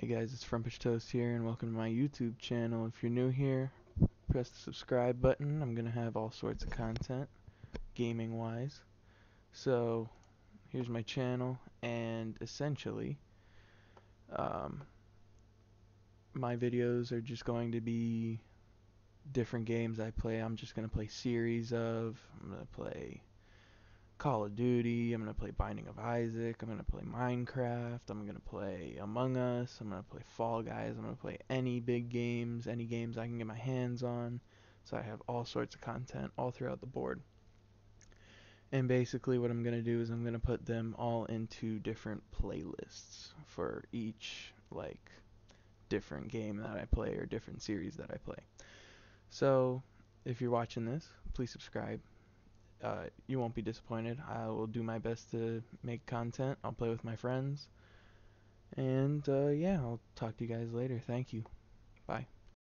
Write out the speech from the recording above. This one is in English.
Hey guys, it's Frumpish Toast here, and welcome to my YouTube channel. If you're new here, press the subscribe button. I'm gonna have all sorts of content, gaming wise. So, here's my channel, and essentially, um, my videos are just going to be different games I play. I'm just gonna play series of. I'm gonna play Call of Duty, I'm going to play Binding of Isaac, I'm going to play Minecraft, I'm going to play Among Us, I'm going to play Fall Guys, I'm going to play any big games, any games I can get my hands on. So I have all sorts of content all throughout the board. And basically what I'm going to do is I'm going to put them all into different playlists for each like different game that I play or different series that I play. So if you're watching this, please subscribe, uh, you won't be disappointed. I will do my best to make content. I'll play with my friends. And uh, yeah, I'll talk to you guys later. Thank you. Bye.